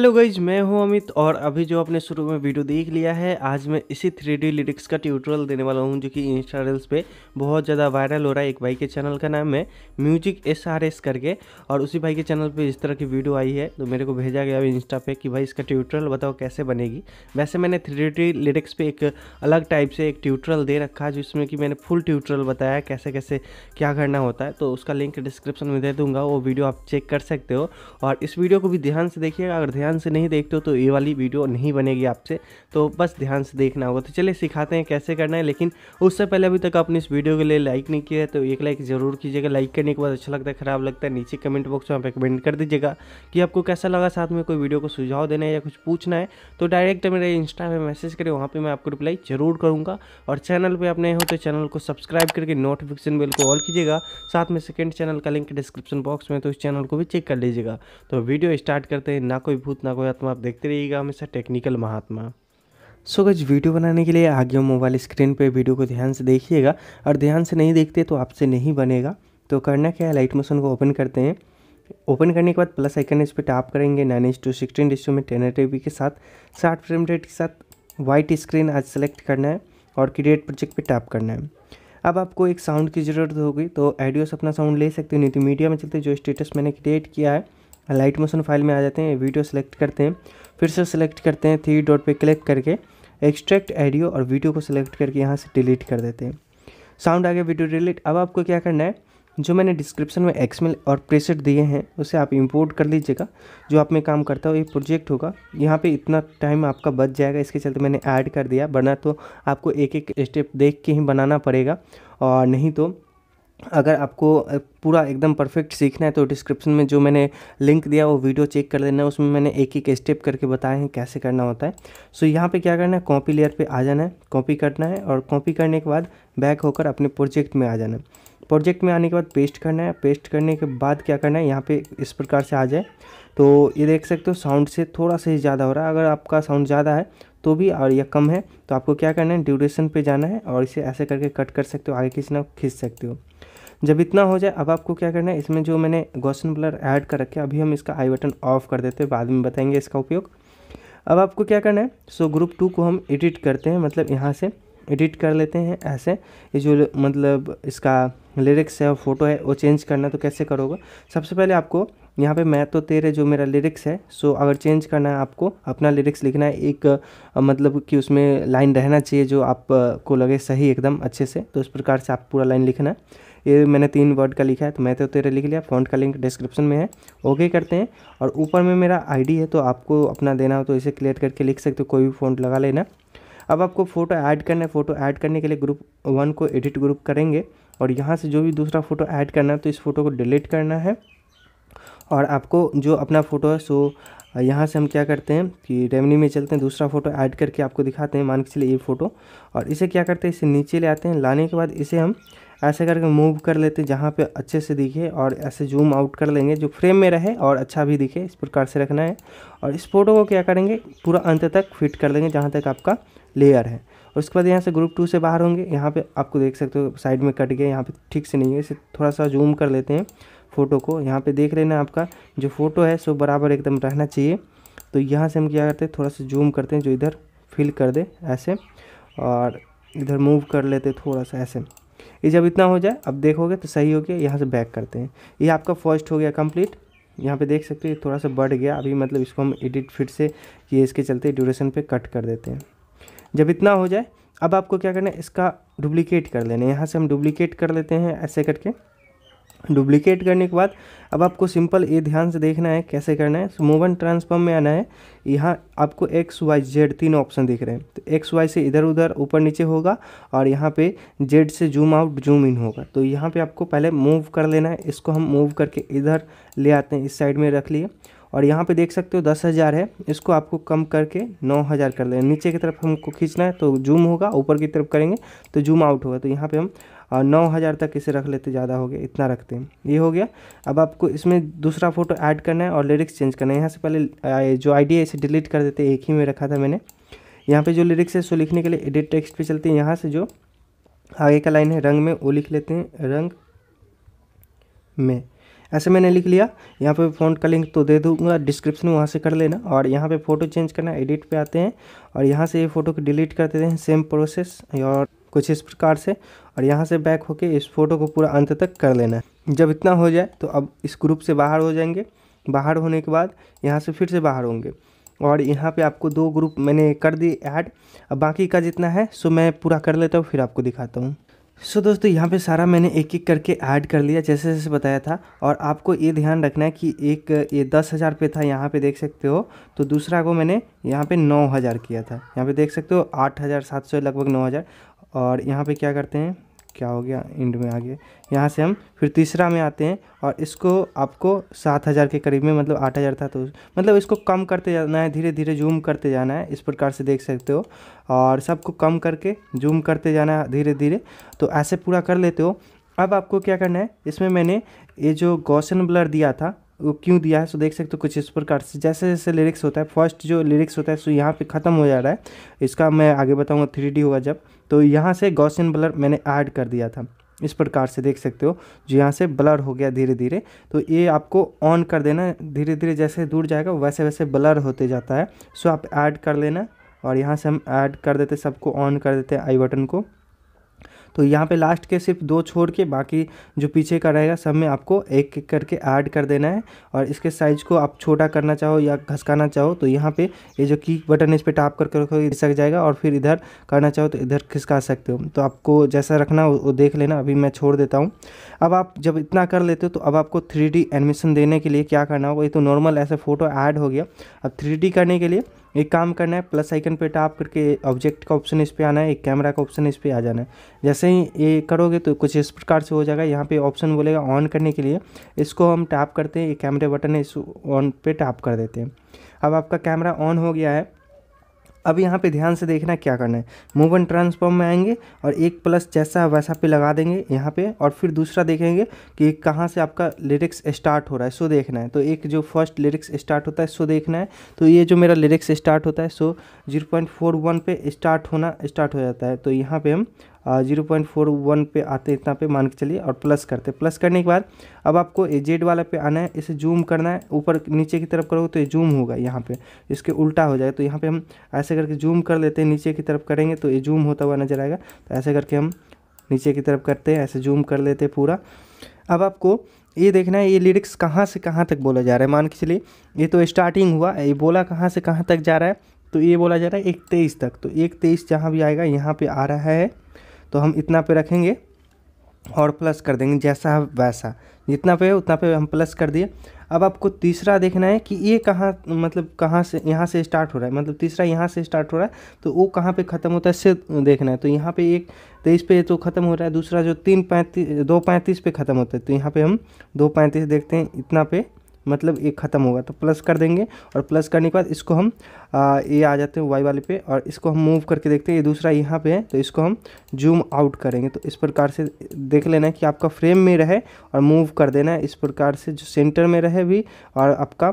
Hello guys मैं हूँ अमित और अभी जो आपने शुरू में वीडियो देख लिया है, आज मैं इसी थ्री डी लिरिक्स का ट्यूटोरियल देने वाला हूँ जो कि इंस्टा रील्स पे बहुत ज़्यादा वायरल हो रहा है। एक भाई के चैनल का नाम है म्यूज़िक एस आर एस करके और उसी भाई के चैनल पे इस तरह की वीडियो आई है तो मेरे को भेजा गया इंस्टा पे कि भाई इसका ट्यूटोरियल बताओ कैसे बनेगी। वैसे मैंने थ्री डी लिरिक्स पे एक अलग टाइप से एक ट्यूटोरियल दे रखा है, जिसमें कि मैंने फुल ट्यूटोरियल बताया कैसे कैसे, क्या करना होता है तो उसका लिंक डिस्क्रिप्शन में दे दूँगा, वो वीडियो आप चेक कर सकते हो। और इस वीडियो को भी ध्यान से देखिएगा, अगर ध्यान से नहीं देखते हो तो ये वाली वीडियो नहीं बनेगी आपसे। तो बस ध्यान से देखना होगा। तो चलिए सिखाते हैं कैसे करना है, लेकिन उससे पहले अभी तक आपने इस वीडियो के लिए लाइक नहीं किया है तो एक लाइक ज़रूर कीजिएगा। लाइक करने के बाद अच्छा लगता है, ख़राब लगता है, नीचे कमेंट बॉक्स में कमेंट कर दीजिएगा कि आपको कैसा लगा। साथ में कोई वीडियो को सुझाव देना है या कुछ पूछना है तो डायरेक्ट मेरे इंस्टा में मैसेज करें, वहाँ पर मैं आपको रिप्लाई ज़रूर करूँगा। और चैनल पर आप नए हो तो चैनल को सब्सक्राइब करके नोटिफिकेशन बेल को ऑल कीजिएगा। साथ में सेकेंड चैनल का लिंक डिस्क्रिप्शन बॉक्स में तो इस चैनल को भी चेक कर लीजिएगा। तो वीडियो स्टार्ट करते हैं, ना कोई भूत ना कोई आत्मा आप देखते रहिएगा हमेशा टेक्निकल महात्मा। सो गज वीडियो बनाने के लिए आगे मोबाइल स्क्रीन पे वीडियो को ध्यान से देखिएगा। और ध्यान से नहीं देखते तो आपसे नहीं बनेगा। तो करना क्या है लाइट मोशन को ओपन करते हैं। ओपन करने के बाद प्लस आइकन इस पर टैप करेंगे नाइन इंस टू सिक्सटीन डिस्टो में टेन टी के साथ। साठ फ्रेम रेट के साथ वाइट स्क्रीन आज सेलेक्ट करना है और क्रिएट प्रोजेक्ट पे टैप करना है। अब आपको एक साउंड की ज़रूरत होगी तो एडियोस अपना साउंड ले सकते हो। नहीं तो मीडिया में चलते जो स्टेटस मैंने क्रिएट किया है। लाइट मोशन फ़ाइल में आ जाते हैं, वीडियो सेलेक्ट करते हैं, फिर से सेलेक्ट करते हैं, थ्री डॉट पे क्लिक करके एक्सट्रैक्ट एडियो और वीडियो को सिलेक्ट करके यहाँ से डिलीट कर देते हैं। साउंड आ गया वीडियो डिलीट। अब आपको क्या करना है, जो मैंने डिस्क्रिप्शन में एक्समेल और प्रेसेट दिए हैं, उसे आप इंपोर्ट कर लीजिएगा, जो आप में काम करता हो, ये प्रोजेक्ट होगा। यहाँ पे इतना टाइम आपका बच जाएगा, इसके चलते मैंने ऐड कर दिया, वरना तो आपको एक एक स्टेप देख के ही बनाना पड़ेगा, और नहीं तो अगर आपको पूरा एकदम परफेक्ट सीखना है तो डिस्क्रिप्शन में जो मैंने लिंक दिया वो वीडियो चेक कर लेना। उसमें मैंने एक एक स्टेप करके बताए हैं कैसे करना होता है। सो so, यहाँ पे क्या करना है? कॉपी लेयर पे आ जाना है कॉपी करना है और कॉपी करने के बाद बैक होकर अपने प्रोजेक्ट में आ जाना है। प्रोजेक्ट में आने के बाद पेस्ट करना है। पेस्ट करने के बाद क्या करना है? यहाँ पे इस प्रकार से आ जाए। तो ये देख सकते हो साउंड से थोड़ा सा ही ज़्यादा हो रहा है। अगर आपका साउंड ज़्यादा है तो भी और या कम है तो आपको क्या करना है? ड्यूरेशन पे जाना है और इसे ऐसे करके कट कर सकते हो आगे खींचना खींच सकते हो। जब इतना हो जाए, अब आपको क्या करना है? इसमें जो मैंने गॉसन ब्लर ऐड कर रखे अभी हम इसका आई बटन ऑफ़ कर देते हैं, बाद में बताएँगे इसका उपयोग। अब आपको क्या करना है? सो ग्रुप टू को हम एडिट करते हैं मतलब यहाँ से एडिट कर लेते हैं ऐसे। ये जो मतलब इसका लिरिक्स है और फ़ोटो है, वो चेंज करना तो कैसे करोगे? सबसे पहले आपको यहाँ पे मैं तो तेरे जो मेरा लिरिक्स है सो अगर चेंज करना है आपको, अपना लिरिक्स लिखना है, एक मतलब कि उसमें लाइन रहना चाहिए जो आप को लगे सही एकदम अच्छे से तो इस प्रकार से आप पूरा लाइन लिखना है। ये मैंने तीन वर्ड का लिखा है तो मैं तो तेरे लिख लिया फ़ॉन्ट का लिंक डिस्क्रिप्शन में है। ओके करते हैं। और ऊपर में मेरा आईडी है तो आपको अपना देना हो तो इसे क्लियर करके लिख सकते हो, कोई भी फ़ॉन्ट लगा लेना। अब आपको फ़ोटो ऐड करना है। फ़ोटो ऐड करने के लिए ग्रुप वन को एडिट ग्रुप करेंगे। और यहाँ से जो भी दूसरा फ़ोटो ऐड करना है तो इस फ़ोटो को डिलीट करना है। और आपको जो अपना फ़ोटो है सो यहाँ से हम क्या करते हैं कि रेमनी में चलते हैं। दूसरा फ़ोटो ऐड करके आपको दिखाते हैं मान के चलिए ये फ़ोटो और इसे क्या करते हैं, इसे नीचे ले आते हैं। लाने के बाद इसे हम ऐसे करके मूव कर लेते जहाँ पे अच्छे से दिखे और ऐसे जूम आउट कर लेंगे जो फ्रेम में रहे और अच्छा भी दिखे, इस प्रकार से रखना है। और इस फ़ोटो को क्या करेंगे, पूरा अंत तक फिट कर लेंगे जहाँ तक आपका लेयर है। और उसके बाद यहाँ से ग्रुप टू से बाहर होंगे, यहाँ पे आपको देख सकते हो साइड में कट गया, यहाँ पे ठीक से नहीं है, इसे थोड़ा सा जूम कर लेते हैं फ़ोटो को। यहाँ पे देख लेना आपका, जो फ़ोटो है सो बराबर एकदम रहना चाहिए। तो यहाँ से हम क्या करते हैं, थोड़ा सा जूम करते हैं, जो इधर फिल कर दे ऐसे और इधर मूव कर लेते थोड़ा सा ऐसे। ये जब इतना हो जाए, अब देखोगे तो सही हो गया यहाँ से बैक करते हैं। ये आपका फ़र्स्ट हो गया कंप्लीट यहाँ पे देख सकते हैं थोड़ा सा बढ़ गया। अभी मतलब इसको हम एडिट फिट से ये इसके चलते ड्यूरेशन पे कट कर देते हैं। जब इतना हो जाए, अब आपको क्या करना है, इसका डुप्लीकेट कर लेना है। यहाँ से हम डुप्लीकेट कर लेते हैं, ऐसे करके। डुप्लीकेट करने के बाद अब आपको सिंपल ये ध्यान से देखना है कैसे करना है। मोवन ट्रांसफॉर्म में आना है। यहाँ आपको एक्स वाई जेड तीन ऑप्शन दिख रहे हैं। तो एक्स वाई से इधर उधर, ऊपर नीचे होगा और यहाँ पे जेड से जूम आउट जूम इन होगा। तो यहाँ पे आपको पहले मूव कर लेना है। इसको हम मूव करके इधर ले आते हैं। इस साइड में रख लिए। और यहाँ पे देख सकते हो दस हज़ार है। इसको आपको कम करके नौ हज़ार कर लेना नीचे की तरफ़ हमको खींचना है तो जूम होगा, ऊपर की तरफ़ करेंगे तो जूम आउट होगा। तो यहाँ पे हम नौ हज़ार तक इसे रख लेते, ज़्यादा हो गया, इतना रखते हैं। ये हो गया। अब आपको इसमें दूसरा फ़ोटो ऐड करना है और लिरिक्स चेंज करना है। यहाँ से पहले जो आई है, इसे डिलीट कर देते एक ही में रखा था मैंने। यहाँ पे जो लिरिक्स है सो लिखने के लिए एडिट टेक्स्ट पे चलते हैं। यहाँ से जो आगे का लाइन है, रंग में, वो लिख लेते हैं। रंग में। ऐसे मैंने लिख लिया। यहाँ पे फ़ॉन्ट का लिंक तो दे दूँगा डिस्क्रिप्शन में वहाँ से कर लेना। और यहाँ पे फ़ोटो चेंज करना एडिट पे आते हैं। और यहाँ से ये फ़ोटो को डिलीट कर देते हैं सेम प्रोसेस और कुछ इस प्रकार से। और यहाँ से बैक होके इस फ़ोटो को पूरा अंत तक कर लेना। है जब इतना हो जाए तो अब इस ग्रुप से बाहर हो जाएँगे। बाहर होने के बाद यहाँ से फिर से बाहर होंगे। और यहाँ पे आपको दो ग्रुप मैंने कर दी ऐड अब बाकी का जितना है, सो मैं पूरा कर लेता हूँ, फिर आपको दिखाता हूँ। सो so, दोस्तों यहाँ पे सारा मैंने एक एक करके ऐड कर लिया जैसे जैसे बताया था। और आपको ये ध्यान रखना है कि एक ये दस हज़ार पे था यहाँ पे देख सकते हो। तो दूसरा को मैंने यहाँ पे नौ हज़ार किया था। यहाँ पे देख सकते हो आठ हज़ार सात सौ लगभग नौ हज़ार। और यहाँ पे क्या करते हैं? क्या हो गया इंड में आ गया। यहाँ से हम फिर तीसरा में आते हैं और इसको आपको सात हज़ार के करीब में मतलब आठ हज़ार था तो मतलब इसको कम करते जाना है धीरे धीरे जूम करते जाना है, इस प्रकार से देख सकते हो। और सबको कम करके जूम करते जाना है धीरे धीरे तो ऐसे पूरा कर लेते हो। अब आपको क्या करना है, इसमें मैंने ये जो गौसन ब्लर दिया था क्यों दिया है सो देख सकते हो कुछ इस प्रकार से। जैसे जैसे लिरिक्स होता है फ़र्स्ट जो लिरिक्स होता है, सो यहाँ पे ख़त्म हो जा रहा है। इसका मैं आगे बताऊँगा थ्री होगा जब। तो यहाँ से गॉसिन ब्लर मैंने ऐड कर दिया था। इस प्रकार से देख सकते हो, जो यहाँ से ब्लर हो गया धीरे धीरे तो ये आपको ऑन कर देना धीरे धीरे जैसे दूर जाएगा, वैसे वैसे ब्लर होते जाता है। सो आप ऐड कर लेना, और यहाँ से हम ऐड कर देते, सबको ऑन कर देते आई बटन को। तो यहाँ पे लास्ट के सिर्फ़ दो छोड़ के, बाकी जो पीछे का रहेगा, सब में आपको एक एक करके ऐड कर देना है। और इसके साइज़ को आप छोटा करना चाहो या घसकाना चाहो तो यहाँ पे ये जो की बटन इस पर टाप करके रखो सक जाएगा और फिर इधर करना चाहो तो इधर खिसका सकते हो। तो आपको जैसा रखना वो देख लेना। अभी मैं छोड़ देता हूँ। अब आप जब इतना कर लेते हो तो अब आपको थ्री एनिमेशन देने के लिए क्या करना होगा? ये तो नॉर्मल ऐसे फ़ोटो ऐड हो गया। अब थ्री करने के लिए एक काम करना है प्लस आइकन पे टैप करके ऑब्जेक्ट का ऑप्शन इस पर आना है, एक कैमरा का ऑप्शन इस पर आ जाना है। जैसे ही ये करोगे तो कुछ इस प्रकार से हो जाएगा। यहाँ पे ऑप्शन बोलेगा ऑन करने के लिए। इसको हम टैप करते हैं, ये कैमरे बटन है, इस ऑन पे टैप कर देते हैं। अब आपका कैमरा ऑन हो गया है। अब यहाँ पे ध्यान से देखना क्या करना है। मूव एंड ट्रांसफॉर्म में आएँगे और एक प्लस जैसा है वैसा पे लगा देंगे यहाँ पे और फिर दूसरा देखेंगे कि कहाँ से आपका लिरिक्स स्टार्ट हो रहा है सो देखना है। तो एक जो फ़र्स्ट लिरिक्स स्टार्ट होता है सो देखना है। तो ये जो मेरा लिरिक्स स्टार्ट होता है so zero point four one पे स्टार्ट होना स्टार्ट हो जाता है। तो यहाँ पर हम ज़ीरो पॉइंट फोर वन पे आते इतना पे मान के चलिए और प्लस करते। प्लस करने के बाद अब आपको जेड वाला पे आना है, इसे जूम करना है। ऊपर नीचे की तरफ़ करोगे तो ये जूम होगा यहाँ पे। इसके उल्टा हो जाए तो यहाँ पे हम ऐसे करके जूम कर लेते हैं, नीचे की तरफ़ करेंगे तो ये जूम होता हुआ नज़र आएगा। तो ऐसे करके हम नीचे की तरफ़ करते हैं, ऐसे जूम कर लेते हैं पूरा। अब आपको ये देखना है, ये लिरिक्स कहाँ से कहाँ तक बोला जा रहा है। मान के चलिए, ये तो स्टार्टिंग हुआ, ये बोला कहाँ से कहाँ तक जा रहा है। तो ये बोला जा रहा है एक तेईस तक। तो एक तेईस जहाँ भी आएगा, यहाँ पे आ रहा है। तो हम इतना पे रखेंगे और प्लस कर देंगे, जैसा है वैसा। जितना पे उतना पे हम प्लस कर दिए। अब आपको तीसरा देखना है कि ये कहाँ मतलब कहाँ से, यहाँ से स्टार्ट हो रहा है। मतलब तीसरा यहाँ से स्टार्ट हो रहा है तो वो कहाँ पे ख़त्म होता है इससे देखना है। तो यहाँ पे एक तेईस पे तो ख़त्म हो रहा है, दूसरा जो तीन पैंतीस दो पैंतीस पे ख़त्म होता है। तो यहाँ पे हम दो पैंतीस देखते हैं, इतना पे मतलब ये ख़त्म होगा। तो प्लस कर देंगे और प्लस करने के बाद इसको हम ये आ जाते हैं वाई वाले पे और इसको हम मूव करके देखते हैं। ये दूसरा यहाँ पे है तो इसको हम जूम आउट करेंगे। तो इस प्रकार से देख लेना है कि आपका फ्रेम में रहे और मूव कर देना है। इस प्रकार से जो सेंटर में रहे भी और आपका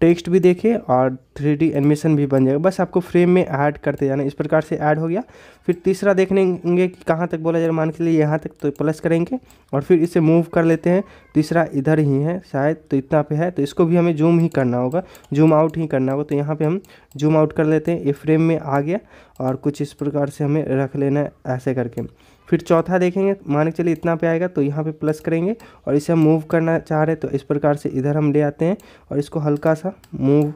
टेक्स्ट भी देखे और थ्री डी एनिमेशन भी बन जाएगा। बस आपको फ्रेम में ऐड करते जाना इस प्रकार से ऐड हो गया। फिर तीसरा देखेंगे कि कहाँ तक बोला जाए मान के लिए यहाँ तक तो प्लस करेंगे और फिर इसे मूव कर लेते हैं। तीसरा इधर ही है शायद तो इतना पे है। तो इसको भी हमें जूम ही करना होगा। जूम आउट ही करना होगा। तो यहाँ पर हम जूम आउट कर लेते हैं। ये फ्रेम में आ गया और कुछ इस प्रकार से हमें रख लेना है ऐसे करके। फिर चौथा देखेंगे मान के चलिए इतना पे आएगा तो यहाँ पे प्लस करेंगे और इसे हम मूव करना चाह रहे तो इस प्रकार से इधर हम ले आते हैं और इसको हल्का सा मूव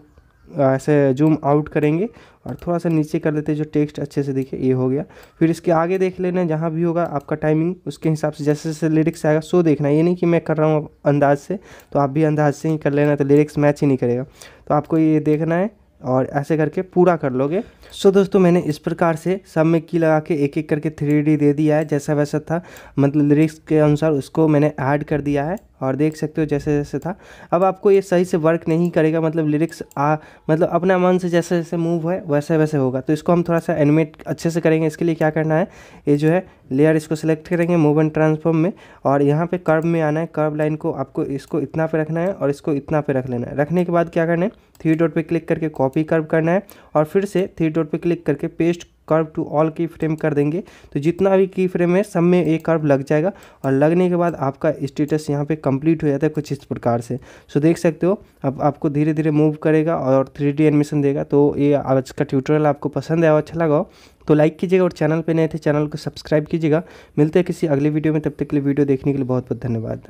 ऐसे जूम आउट करेंगे और थोड़ा सा नीचे कर लेते हैं जो टेक्स्ट अच्छे से दिखे ये हो गया। फिर इसके आगे देख लेना, जहाँ भी होगा आपका टाइमिंग उसके हिसाब से जैसे जैसे लिरिक्स आएगा सो देखना। ये नहीं कि मैं कर रहा हूँ अंदाज से तो आप भी अंदाज से ही कर लेना तो लिरिक्स मैच ही नहीं करेगा। तो आपको ये देखना है और ऐसे करके पूरा कर लोगे। सो so, दोस्तों मैंने इस प्रकार से सब में की लगा के एक एक करके थ्री दे दिया है जैसा वैसा था। मतलब लिरिक्स के अनुसार उसको मैंने ऐड कर दिया है। और देख सकते हो जैसे जैसे था। अब आपको ये सही से वर्क नहीं करेगा मतलब लिरिक्स आ मतलब अपना मन से जैसे जैसे मूव है, वैसे वैसे होगा। तो इसको हम थोड़ा सा एनिमेट अच्छे से करेंगे। इसके लिए क्या करना है, ये जो है लेयर इसको सिलेक्ट करेंगे मूव एंड ट्रांसफॉर्म में। और यहाँ पे कर्व में आना है। कर्व लाइन को आपको इसको इतना पे रखना है और इसको इतना पे रख लेना है। रखने के बाद क्या करना है थ्री डॉट पे क्लिक करके कॉपी कर्व करना है और फिर से थ्री डॉट पे क्लिक करके पेस्ट कर्व टू ऑल की फ्रेम कर देंगे। तो जितना भी की फ्रेम है, सब में एक कर्व लग जाएगा और लगने के बाद आपका स्टेटस यहाँ पे कंप्लीट हो जाता है कुछ इस प्रकार से। सो देख सकते हो, अब आपको धीरे धीरे मूव करेगा और थ्री एनिमेशन देगा। तो ये आज का ट्यूटोरियल आपको पसंद आया अच्छा लगा तो लाइक कीजिएगा और चैनल पे नए थे चैनल को सब्सक्राइब कीजिएगा। मिलते हैं किसी अगले वीडियो में, तब तक के लिए वीडियो देखने के लिए बहुत बहुत धन्यवाद।